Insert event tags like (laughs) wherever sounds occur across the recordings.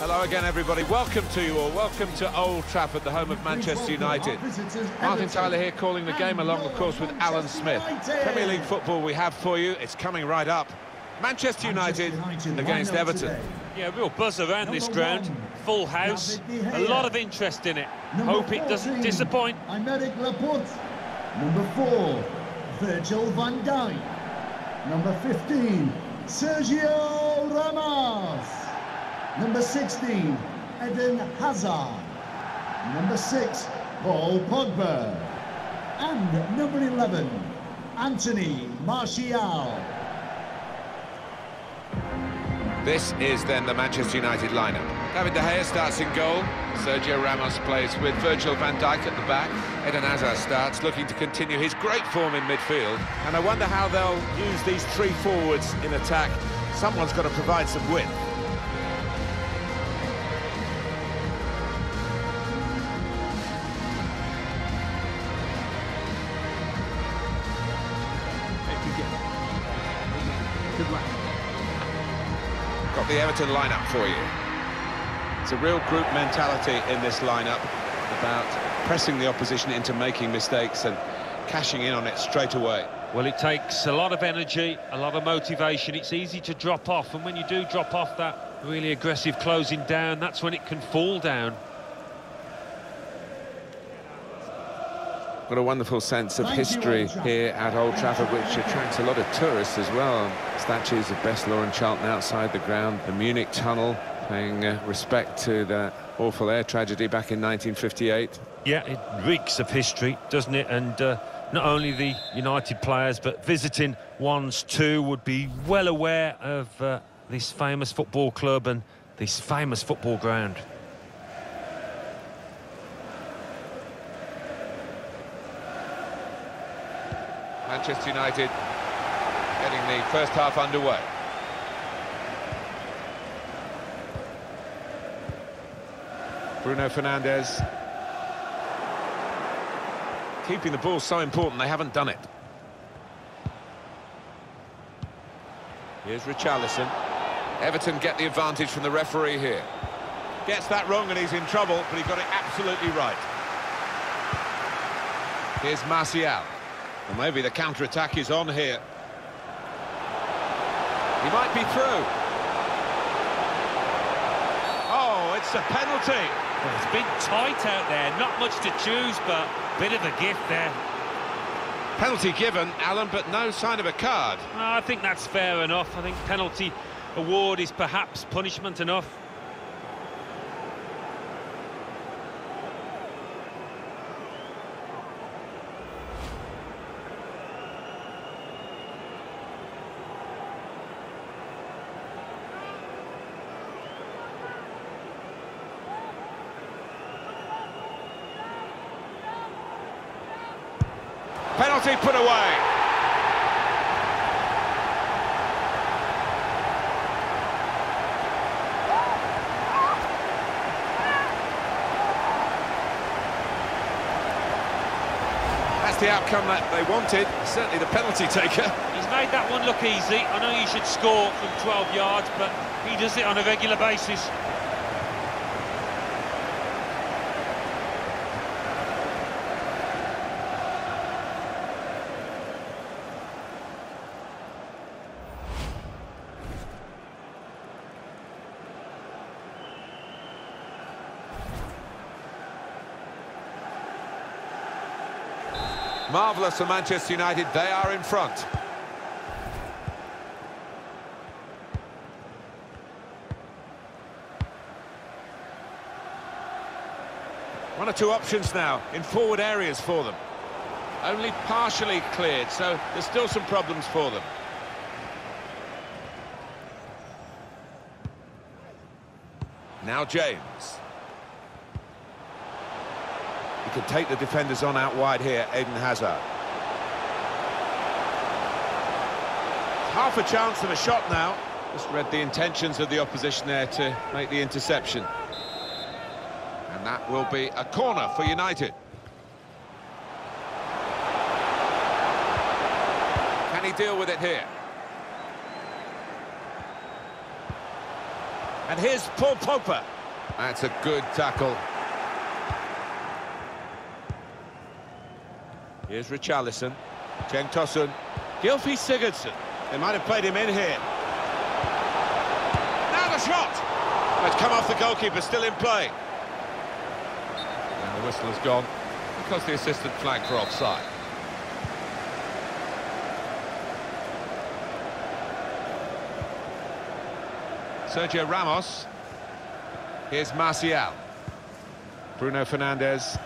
Hello again, everybody. Welcome to you all. Welcome to Old Trafford, the home of Manchester United. Martin Tyler here calling the game along, of course, with Alan Smith. Premier League football we have for you. It's coming right up. Manchester United against Everton. Yeah, real buzz around this ground. Full house. A lot of interest in it. Hope it doesn't disappoint. Aymeric Laporte. Number four, Virgil van Dijk. Number 15, Sergio Ramos. Number 16, Eden Hazard. Number 6, Paul Pogba. And number 11, Anthony Martial. This is then the Manchester United lineup. David De Gea starts in goal. Sergio Ramos plays with Virgil van Dijk at the back. Eden Hazard starts, looking to continue his great form in midfield. And I wonder how they'll use these three forwards in attack. Someone's got to provide some width. The Everton lineup for you. It's a real group mentality in this lineup about pressing the opposition into making mistakes and cashing in on it straight away. Well, it takes a lot of energy, a lot of motivation. It's easy to drop off, and when you do drop off that really aggressive closing down, that's when it can fall down. What a wonderful sense of Thank history Old here at Old Trafford, which attracts a lot of tourists as well. Statues of Best Law and Charlton outside the ground, the Munich Tunnel, paying uh, respect to the awful air tragedy back in 1958. Yeah, it reeks of history, doesn't it? And uh, not only the United players, but visiting ones too would be well aware of uh, this famous football club and this famous football ground. Manchester United getting the first half underway. Bruno Fernandes. Keeping the ball so important, they haven't done it. Here's Richarlison. Everton get the advantage from the referee here. Gets that wrong and he's in trouble, but he got it absolutely right. Here's Martial. Well, maybe the counter-attack is on here. He might be through. Oh, it's a penalty. Well, it's been tight out there, not much to choose, but bit of a gift there. Penalty given, Alan, but no sign of a card. No, I think that's fair enough. I think penalty award is perhaps punishment enough. Penalty put away. That's the outcome that they wanted. Certainly the penalty taker. He's made that one look easy. I know you should score from 12 yards, but he does it on a regular basis. Marvellous for Manchester United. They are in front. One or two options now in forward areas for them. Only partially cleared, so there's still some problems for them. Now James. He can take the defenders on out wide here, Eden Hazard. Half a chance of a shot now. Just read the intentions of the opposition there to make the interception. And that will be a corner for United. Can he deal with it here? And here's Paul Pogba. That's a good tackle. Here's Richarlison. Cenk Tosun. Gylfi Sigurdsson. They might have played him in here. Now the shot! It's come off the goalkeeper, still in play. And the whistle has gone because the assistant flagged for offside. Sergio Ramos. Here's Martial. Bruno Fernandes.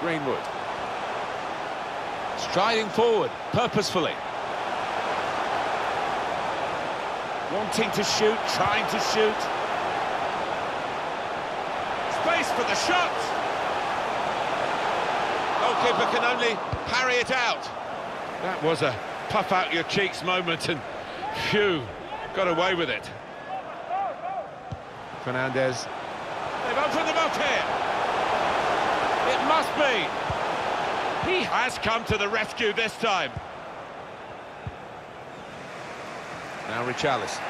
Greenwood. Striding forward, purposefully. Wanting to shoot, trying to shoot. Space for the shot! Goalkeeper can only parry it out. That was a puff out your cheeks moment and phew, got away with it. Fernandes. They've opened them up here. It must be. He has come to the rescue this time. Now Richarlison.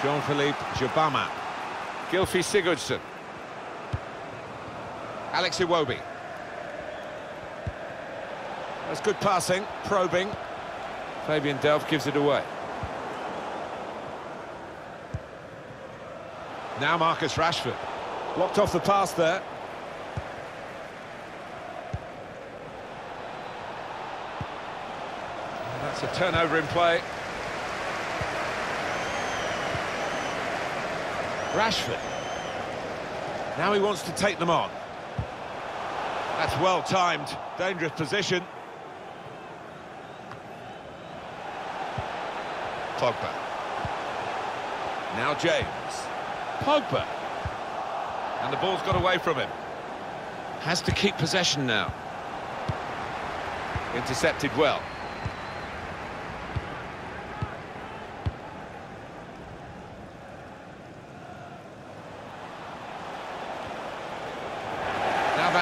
Jean-Philippe Gbamin. Gylfi Sigurdsson. Alex Iwobi. That's good passing, probing. Fabian Delph gives it away. Now Marcus Rashford. Blocked off the pass there. That's a turnover in play. Rashford. Now he wants to take them on. That's well timed. Dangerous position. Pogba. Now James. Pogba. And the ball's got away from him. Has to keep possession now. Intercepted well.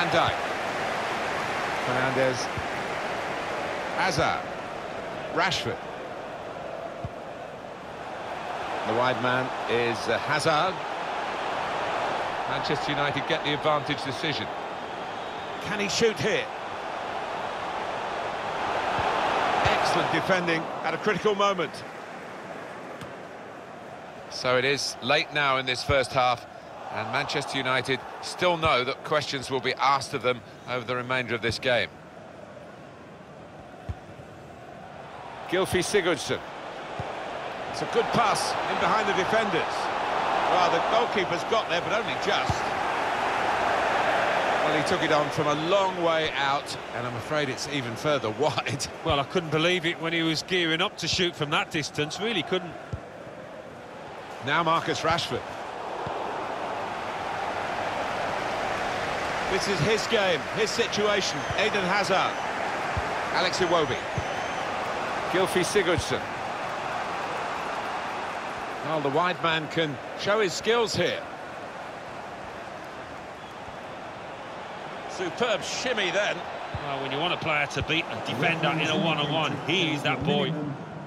Van Dijk. Fernandes. Hazard. Rashford. The wide man is uh, Hazard. Manchester United get the advantage decision. Can he shoot here? Excellent defending at a critical moment. So it is late now in this first half, and Manchester United still know that questions will be asked of them over the remainder of this game. Gylfi Sigurdsson. It's a good pass in behind the defenders. Well, the goalkeeper's got there, but only just. Well, he took it on from a long way out, and I'm afraid it's even further (laughs) wide. Well, I couldn't believe it when he was gearing up to shoot from that distance, really couldn't. Now Marcus Rashford. This is his game, his situation. Eden Hazard. Alex Iwobi. Gylfi Sigurdsson. Well, the wide man can show his skills here. Superb shimmy then. Well, when you want a player to beat a defender in a one-on-one, -on -one, he's that boy.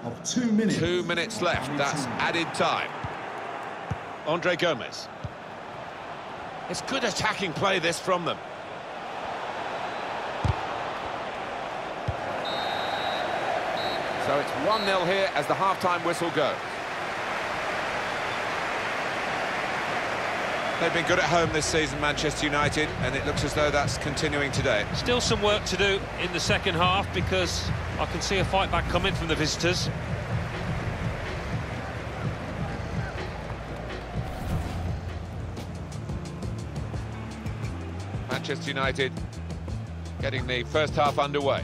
Of two minutes. Two minutes left, that's added time. Andre Gomes. It's good attacking play, this, from them. So it's 1-0 here as the half-time whistle goes. They've been good at home this season, Manchester United, and it looks as though that's continuing today. Still some work to do in the second half because I can see a fight back coming from the visitors. Manchester United getting the first half underway.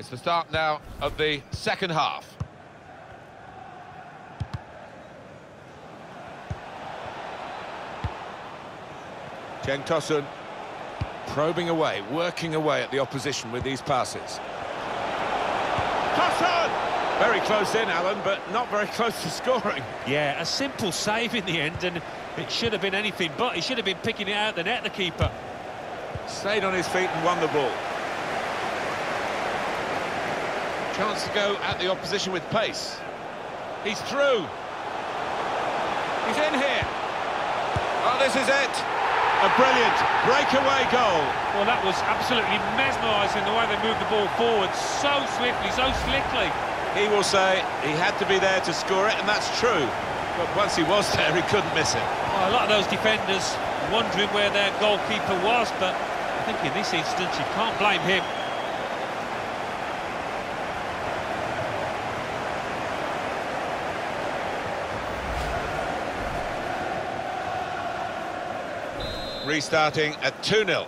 It's the start now of the second half. Cenk Tosun probing away, working away at the opposition with these passes. Tosun! Very close in, Alan, but not very close to scoring. Yeah, a simple save in the end, and it should have been anything but. He should have been picking it out the net, the keeper. Stayed on his feet and won the ball. Chance to go at the opposition with pace. He's through. He's in here. Oh, this is it. A brilliant breakaway goal. Well, that was absolutely mesmerising the way they moved the ball forward so swiftly, so slickly. He will say he had to be there to score it, and that's true. But once he was there, he couldn't miss it. Well, a lot of those defenders wondering where their goalkeeper was, but I think in this instance you can't blame him. Restarting at 2-0.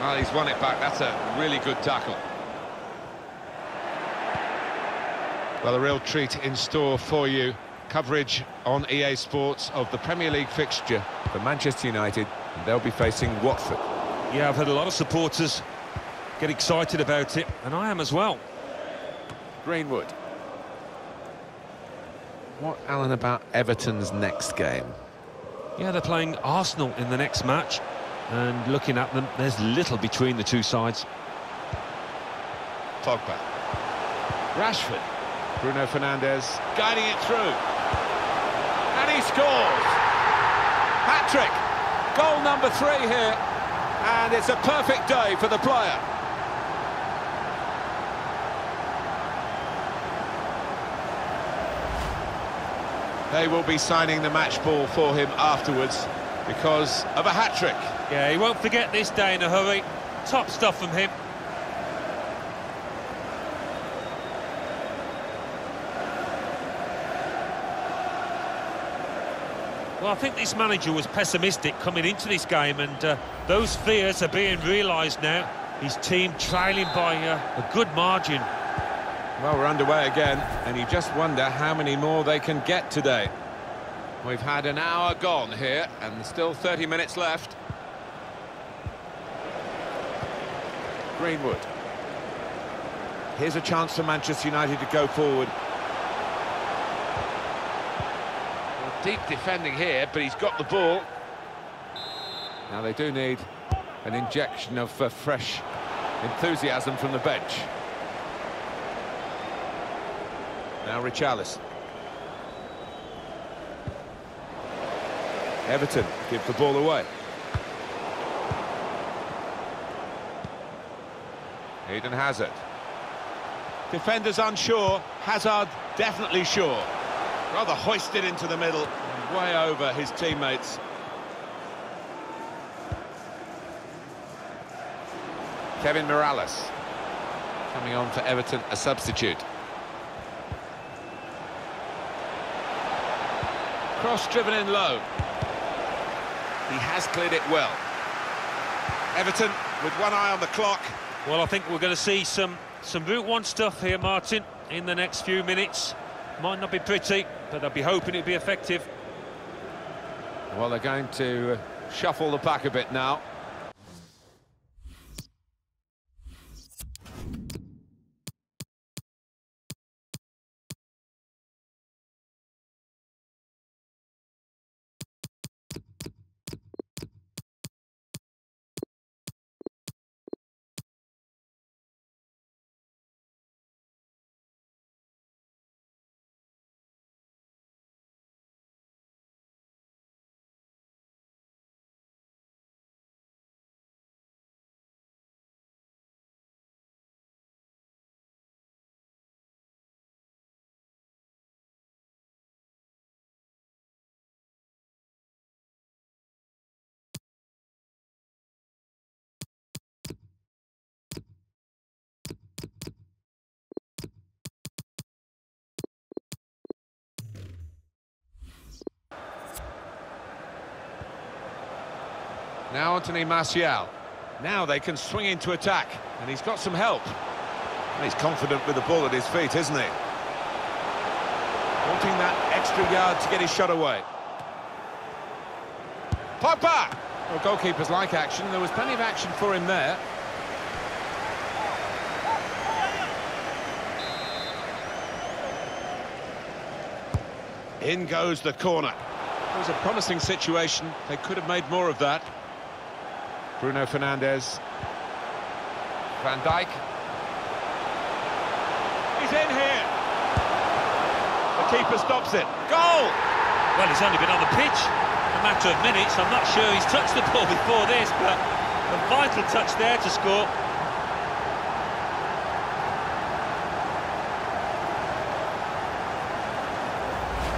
Well, ah, he's won it back. That's a really good tackle. Well, a real treat in store for you. Coverage on EA Sports of the Premier League fixture for Manchester United. They'll be facing Watford. Yeah, I've had a lot of supporters get excited about it, and I am as well. Greenwood. What, Alan, about Everton's next game? Yeah, they're playing Arsenal in the next match, and looking at them, there's little between the two sides. Pogba. Rashford. Bruno Fernandes guiding it through. And he scores! Hat-trick! Goal number three here. And it's a perfect day for the player. They will be signing the match ball for him afterwards because of a hat-trick. Yeah, he won't forget this day in a hurry. Top stuff from him. Well, I think this manager was pessimistic coming into this game, and uh, those fears are being realised now. His team trailing by uh, a good margin. Well, we're underway again, and you just wonder how many more they can get today. We've had an hour gone here, and still 30 minutes left. Greenwood. Here's a chance for Manchester United to go forward. Well, deep defending here, but he's got the ball. Now they do need an injection of uh, fresh enthusiasm from the bench. Now Richarlison. Everton give the ball away. Eden Hazard. Defenders unsure. Hazard definitely sure. Rather hoisted into the middle, way over his teammates. Kevin Morales coming on for Everton, a substitute. Cross driven in low. He has cleared it well. Everton with one eye on the clock. Well, I think we're going to see some, some Route 1 stuff here, Martin, in the next few minutes. Might not be pretty, but I'll be hoping it'll be effective. Well, they're going to uh, shuffle the pack a bit now. Now Anthony Martial. Now they can swing into attack, and he's got some help. And he's confident with the ball at his feet, isn't he? Wanting that extra yard to get his shot away. Pogba! Well, goalkeepers like action. There was plenty of action for him there. In goes the corner. It was a promising situation. They could have made more of that. Bruno Fernandes. Van Dijk. He's in here. The keeper stops it. Goal! Well, he's only been on the pitch a matter of minutes. I'm not sure he's touched the ball (laughs) before this, but a vital touch there to score.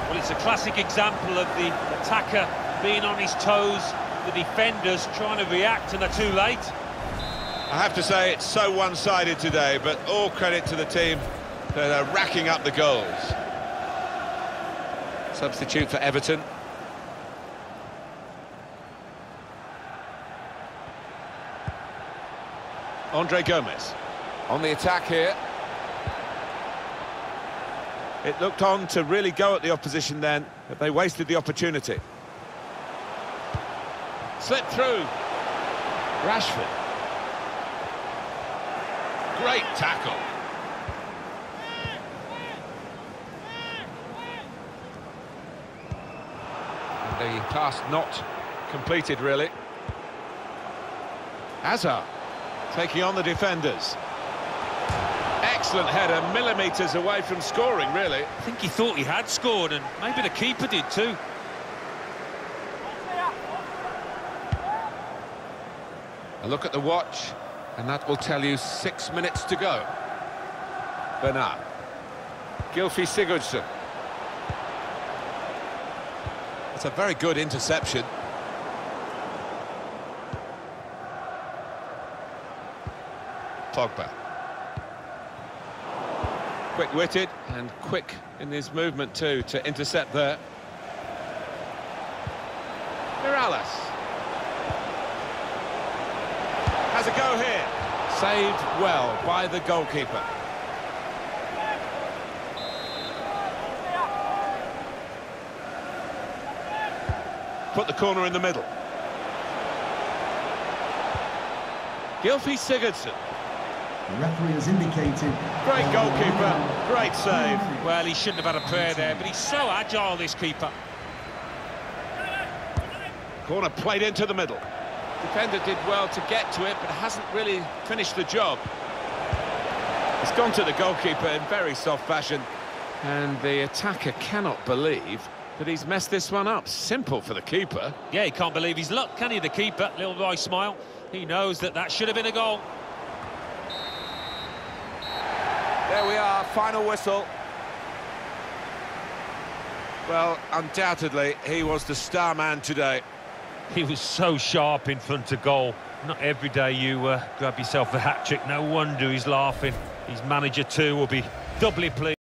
Well, it's a classic example of the attacker being on his toes, the defenders trying to react and they're too late. I have to say it's so one-sided today, but all credit to the team that are racking up the goals. Substitute for Everton. Andre Gomes on the attack here. It looked on to really go at the opposition then, but they wasted the opportunity. Slipped through. Rashford. Great tackle. The pass not completed, really. Hazard taking on the defenders. Excellent header, millimetres away from scoring, really. I think he thought he had scored, and maybe the keeper did too. A look at the watch, and that will tell you six minutes to go. Bernard. Gylfi Sigurdsson. It's a very good interception. Pogba. Quick-witted and quick in his movement too to intercept there. Morales. Has a go here. Saved well by the goalkeeper. Put the corner in the middle. Gylfi Sigurdsson. The referee has indicated... Great goalkeeper, great save. Well, he shouldn't have had a prayer there, but he's so agile, this keeper. Corner played into the middle. Defender did well to get to it, but hasn't really finished the job. It's gone to the goalkeeper in very soft fashion. And the attacker cannot believe that he's messed this one up. Simple for the keeper. Yeah, he can't believe his luck, can he, the keeper? Little Roy smile. He knows that that should have been a goal. There we are, final whistle. Well, undoubtedly, he was the star man today. He was so sharp in front of goal. Not every day you uh, grab yourself a hat-trick. No wonder he's laughing. His manager, too, will be doubly pleased.